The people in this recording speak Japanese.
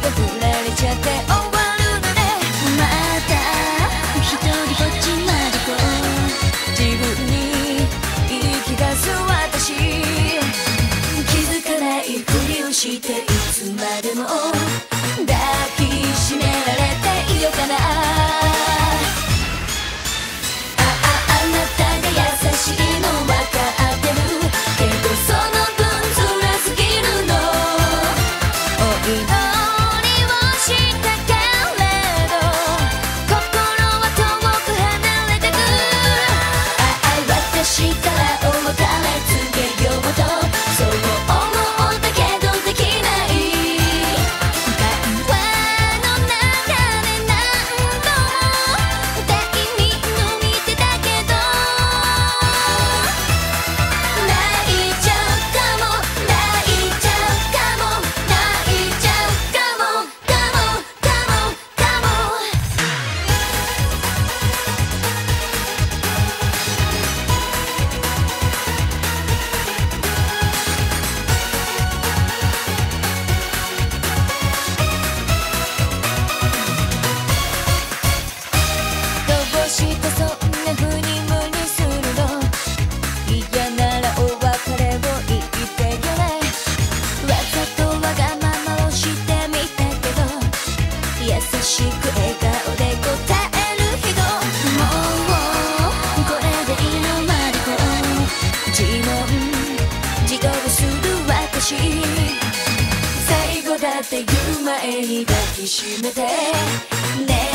が触れれちゃって終わるのねまたひとりぼっちまでこう自分に言い聞かす私気づかないふりをしていつまでも抱きしめられていよかなし最後だって言う前に抱きしめてね